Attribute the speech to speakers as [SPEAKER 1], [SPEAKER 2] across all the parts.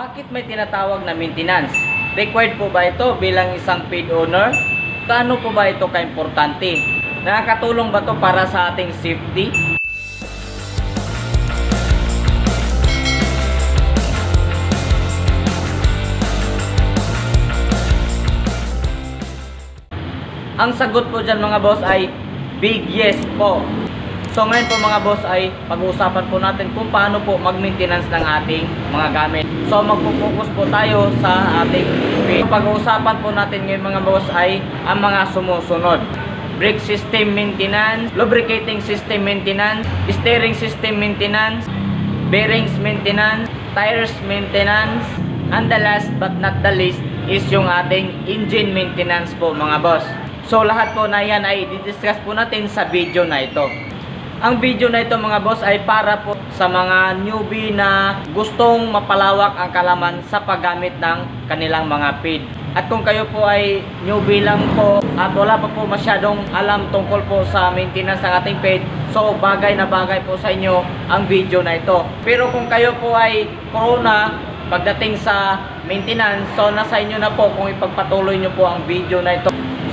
[SPEAKER 1] Bakit may tinatawag na maintenance? Required po ba ito bilang isang paid owner? Kaano po ba ito kaimportante? Nakakatulong ba ito para sa ating safety? Ang sagot po dyan mga boss ay big yes po. So ngayon po mga boss ay pag-uusapan po natin kung paano po mag-maintenance ng ating mga gamit. So magpo-focus po tayo sa ating feed. Pag-uusapan po natin ngayon mga boss ay ang mga sumusunod. Brake system maintenance, lubricating system maintenance, steering system maintenance, bearings maintenance, tires maintenance, and the last but not the least is yung ating engine maintenance po mga boss. So lahat po na yan ay didiscuss po natin sa video na ito. Ang video na ito mga boss ay para po sa mga newbie na gustong mapalawak ang kalaman sa paggamit ng kanilang mga feed. At kung kayo po ay newbie lang po at wala pa po masyadong alam tungkol po sa maintenance ng ating feed, so bagay na bagay po sa inyo ang video na ito. Pero kung kayo po ay corona pagdating sa maintenance, so nasa inyo na po kung ipagpatuloy nyo po ang video na ito.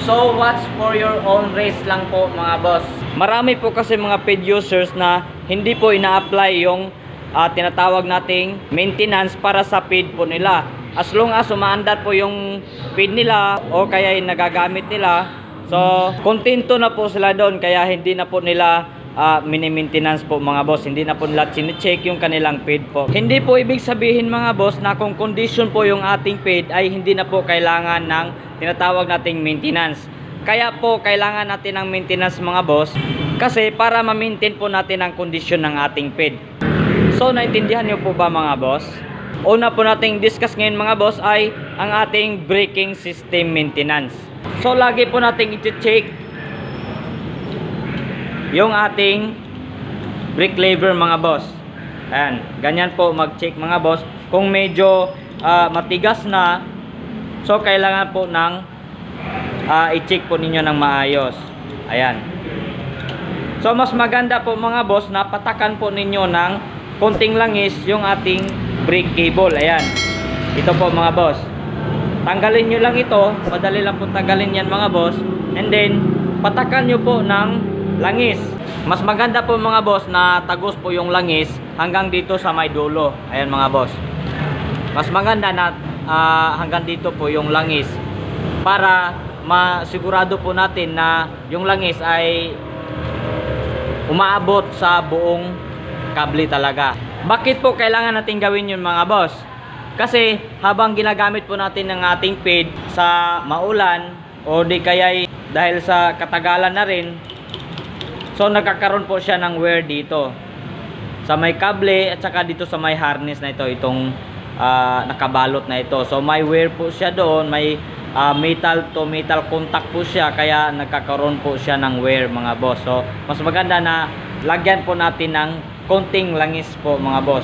[SPEAKER 1] So watch for your own risk lang po mga boss. Marami po kasi mga paid users na hindi po ina-apply yung ah, tinatawag nating maintenance para sa feed po nila. As long as umaandar po yung feed nila o kaya yung nagagamit nila, so kontento na po sila doon kaya hindi na po nila ah, mini-maintenance po mga boss. Hindi na po nila chine-check yung kanilang feed po. Hindi po ibig sabihin mga boss na kung condition po yung ating feed ay hindi na po kailangan ng tinatawag nating maintenance. Kaya po kailangan natin ng maintenance mga boss kasi para ma-maintain po natin ang kondisyon ng ating feed. So naintindihan niyo po ba mga boss? Una po nating discuss ngayon mga boss ay ang ating braking system maintenance. So lagi po nating i-check yung ating brake lever mga boss. Ayan, ganyan po mag-check mga boss. Kung medyo ah, matigas na, so kailangan po ng ah, i-check po ninyo ng maayos. Ayan. So mas maganda po mga boss na patakan po ninyo ng konting langis yung ating brake cable. Ayan. Ito po mga boss. Tanggalin nyo lang ito. Madali lang po tanggalin yan mga boss. And then, patakan nyo po ng langis. Mas maganda po mga boss na tagos po yung langis hanggang dito sa may dulo. Ayan mga boss. Mas maganda na ah, hanggang dito po yung langis para masigurado po natin na yung langis ay umaabot sa buong kable talaga. Bakit po kailangan natin gawin yun mga boss? Kasi habang ginagamit po natin ng ating feed sa maulan o di kaya dahil sa katagalan na rin, so nagkakaroon po siya ng wear dito sa may kable at saka dito sa may harness na ito, itong ah, nakabalot na ito. So may wear po siya doon, may ah, metal to metal contact po siya kaya nagkakaroon po siya ng wear mga boss. So mas maganda na lagyan po natin ng konting langis po mga boss.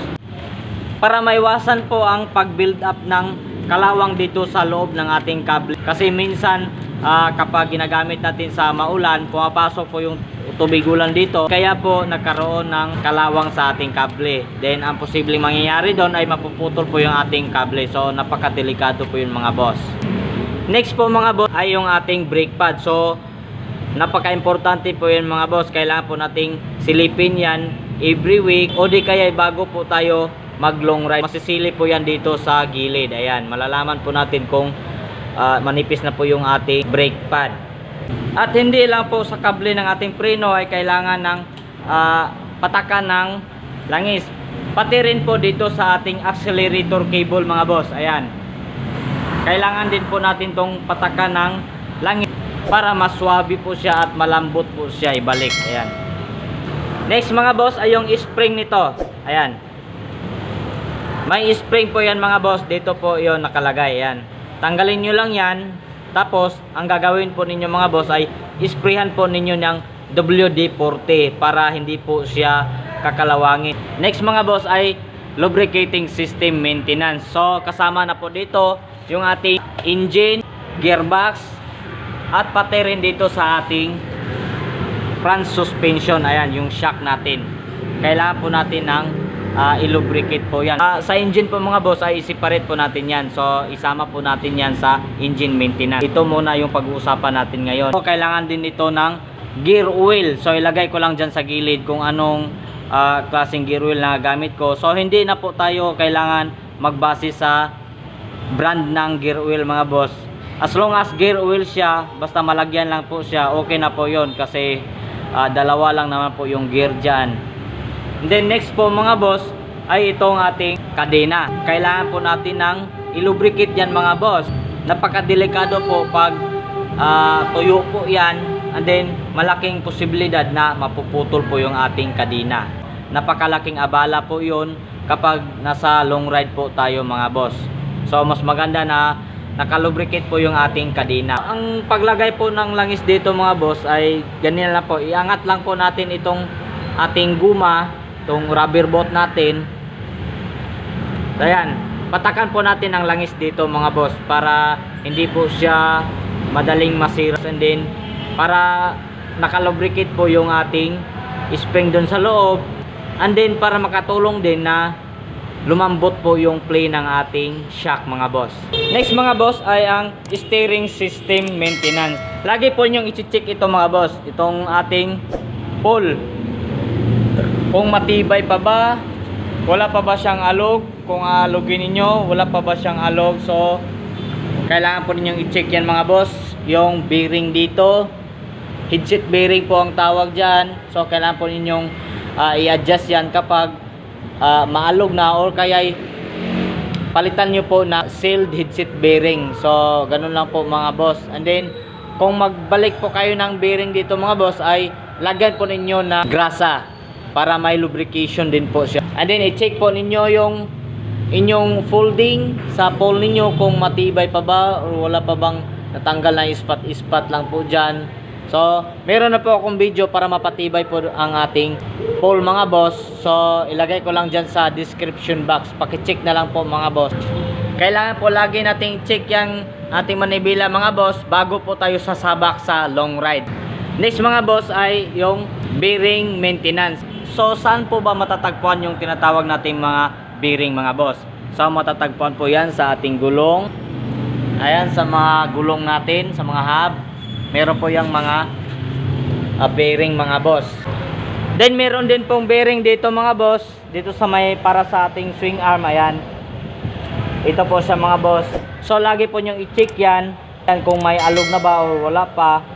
[SPEAKER 1] Para maiwasan po ang pag-build up ng kalawang dito sa loob ng ating kable. Kasi minsan ah, kapag ginagamit natin sa maulan, pumapasok po yung tubig ulan dito. Kaya po nagkaroon ng kalawang sa ating kable. Then ang posibleng mangyayari doon ay mapuputol po yung ating kable. So napakadelikado po yun mga boss. Next po mga boss ay yung ating brake pad. So napaka-importante po yun mga boss. Kailangan po nating silipin yan every week o di kaya bago po tayo mag long ride. Masisili po yan dito sa gilid. Ayan, malalaman po natin kung ah, manipis na po yung ating brake pad. At hindi lang po sa kable ng ating preno ay kailangan ng ah, patakan ng langis. Pati rin po dito sa ating accelerator cable mga boss. Ayan. Kailangan din po natin tong patakan ng langis para maswabi po siya at malambot po siya ibalik. Ayan. Next mga boss ay yung spring nito. Ayan. May spring po yan mga boss. Dito po yon nakalagay. Ayan. Tanggalin nyo lang yan. Tapos, ang gagawin po ninyo mga boss ay isprayhan po ninyo ng WD-40 para hindi po siya kakalawangin. Next mga boss ay lubricating system maintenance. So, kasama na po dito yung ating engine, gearbox, at pati rin dito sa ating front suspension. Ayan, yung shock natin. Kailangan po natin ng ah, ilubricate po yan. Ah, sa engine po mga boss ay separate po natin yan. So isama po natin yan sa engine maintenance. Ito muna yung pag-uusapan natin ngayon. So, kailangan din ito ng gear oil. So ilagay ko lang dyan sa gilid kung anong ah, klaseng gear oil na gamit ko. So hindi na po tayo kailangan magbase sa brand ng gear oil mga boss. As long as gear oil siya, basta malagyan lang po siya, okay na po yon kasi ah, dalawa lang naman po yung gear dyan. And then next po mga boss ay itong ating kadena. Kailangan po natin ng ilubricate yan mga boss. Napakadelikado po pag ah, tuyo po yan and then malaking posibilidad na mapuputol po yung ating kadena. Napakalaking abala po yun kapag nasa long ride po tayo mga boss. So mas maganda na nakalubricate po yung ating kadena. Ang paglagay po ng langis dito mga boss ay ganyan lang po. Iangat lang po natin itong ating guma, itong rubber boat natin. So ayan, patakan po natin ang langis dito mga boss para hindi po siya madaling masira and then para nakalubricate po yung ating spring doon sa loob and then para makatulong din na lumambot po yung play ng ating shock mga boss. Next mga boss ay ang steering system maintenance. Lagi po nyong i-check ito mga boss, itong ating pole. Kung matibay pa ba, wala pa ba siyang alog, kung alogin ninyo, wala pa ba siyang alog. So, kailangan po ninyong i-check yan mga boss. Yung bearing dito, headset bearing po ang tawag dyan. So, kailangan po ninyong ah, i-adjust yan kapag ah, maalog na or kaya palitan nyo po na sealed headset bearing. So, ganun lang po mga boss. And then, kung magbalik po kayo ng bearing dito mga boss ay lagyan po ninyo na grasa para may lubrication din po siya. And then, i-check po ninyo yung inyong folding sa pole ninyo kung matibay pa ba or wala pa bang natanggal na ispat-ispat lang po dyan. So, meron na po akong video para mapatibay po ang ating pole mga boss. So, ilagay ko lang dyan sa description box. Pakicheck na lang po mga boss. Kailangan po lagi nating check yung ating manibela mga boss bago po tayo sasabak sa long ride. Next mga boss ay yung bearing maintenance. So, saan po ba matatagpuan yung tinatawag nating mga bearing mga boss? So, matatagpuan po yan sa ating gulong. Ayan, sa mga gulong natin, sa mga hub. Meron po yung mga ah, bearing mga boss. Then, meron din pong bearing dito mga boss. Dito sa may para sa ating swing arm. Ayan. Ito po sa mga boss. So, lagi po nyong i-check yan. Yan kung may alog na ba o wala pa.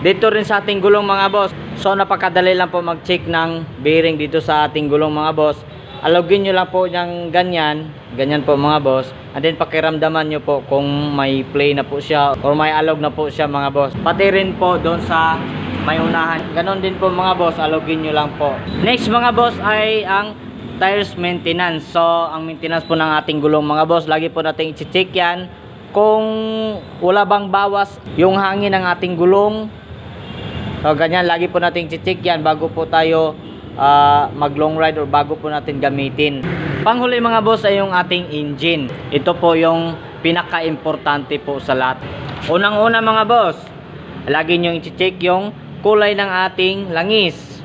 [SPEAKER 1] Dito rin sa ating gulong mga boss. So napakadali lang po mag-check ng bearing dito sa ating gulong mga boss. Alogin nyo lang po yung ganyan. Ganyan po mga boss. And then pakiramdaman nyo po kung may play na po siya or may alog na po siya mga boss. Pati rin po doon sa may unahan. Ganon din po mga boss. Alogin nyo lang po. Next mga boss ay ang tires maintenance. So ang maintenance po ng ating gulong mga boss. Lagi po natin i-check yan. Kung wala bang bawas yung hangin ng ating gulong So ganyan, lagi po nating check yan bago po tayo ah, mag long ride or bago po natin gamitin. Panghuli mga boss ay yung ating engine. Ito po yung pinaka-importante po sa lahat. Unang-una mga boss, lagi nyo i-check yung kulay ng ating langis.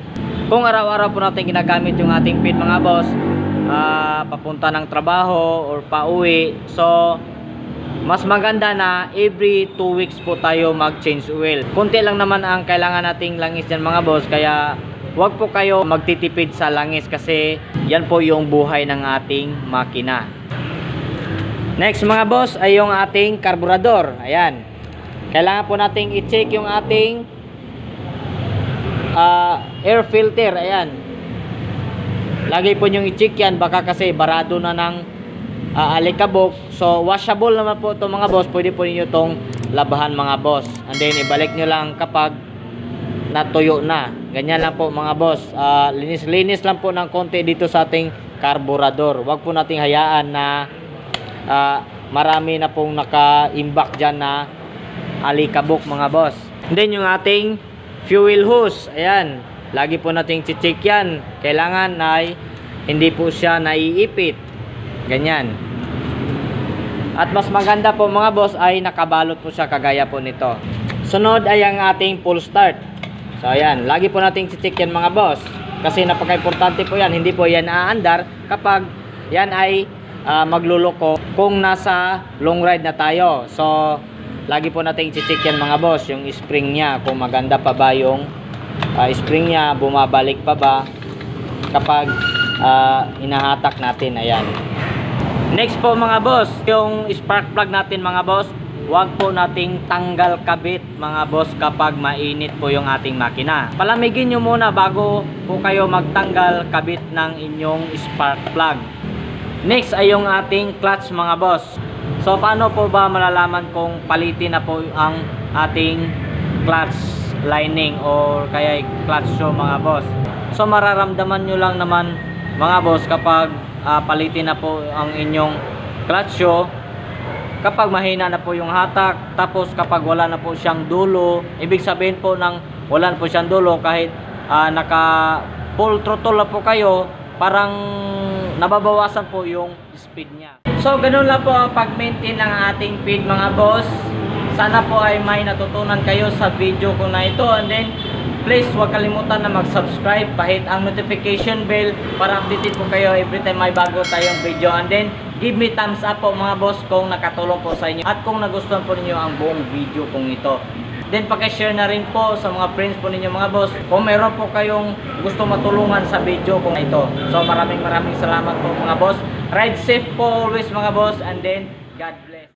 [SPEAKER 1] Kung araw-araw po natin ginagamit yung ating pin mga boss, ah, papunta ng trabaho or pauwi. So, mas maganda na every 2 weeks po tayo mag-change oil. Kunti lang naman ang kailangan nating langis dyan mga boss, kaya wag po kayo magtitipid sa langis kasi yan po yung buhay ng ating makina. Next mga boss ay yung ating karburador. Ayan. Kailangan po nating i-check yung ating ah, air filter. Ayan. Lagi po nyong i-check yan baka kasi barado na ng ah, alikabok. So, washable naman po itong mga boss. Pwede po ninyo itong labahan mga boss. And then, ibalik nyo lang kapag natuyo na. Ganyan lang po mga boss. Ah, linis-linis lang po ng konti dito sa ating carburador. Huwag po nating hayaan na ah, marami na pong naka-imbak dyan na alikabok mga boss. And then, yung ating fuel hose. Ayan. Lagi po nating check yan. Kailangan ay hindi po siya naiipit. Ganyan. At mas maganda po mga boss ay nakabalot po siya kagaya po nito. Sunod ay ang ating full start. So ayan, lagi po nating check yan mga boss. Kasi napaka-importante po yan, hindi po yan aandar kapag yan ay ah, magluloko kung nasa long ride na tayo. So lagi po nating check yan mga boss, yung spring niya, kung maganda pa ba yung ah, spring niya, bumabalik pa ba kapag ah, inahatak natin, ayan. Next po mga boss, yung spark plug natin mga boss, huwag po nating tanggal kabit mga boss kapag mainit po yung ating makina. Palamigin nyo muna bago po kayo magtanggal kabit ng inyong spark plug. Next ay yung ating clutch mga boss. So paano po ba malalaman kung palitin na po ang ating clutch lining or kaya clutch shoe mga boss. So mararamdaman nyo lang naman mga boss kapag ah, palitin na po ang inyong shoe kapag mahina na po yung hatak tapos kapag wala na po siyang dulo ibig sabihin po ng wala na po siyang dulo kahit ah, naka full throttle na po kayo parang nababawasan po yung speed niya. So ganun lang po ang pag-maintain ng ating feed mga boss. Sana po ay may natutunan kayo sa video ko na ito. And then please huwag kalimutan na mag-subscribe pahit ang notification bell para updated po kayo every time may bago tayong video. And then give me thumbs up po mga boss kung nakatulong po sa inyo at kung nagustuhan po ninyo ang buong video kong ito. Then pakishare na rin po sa mga friends po ninyo mga boss kung mayroon po kayong gusto matulungan sa video kong ito. So maraming maraming salamat po mga boss. Ride safe po always mga boss and then God bless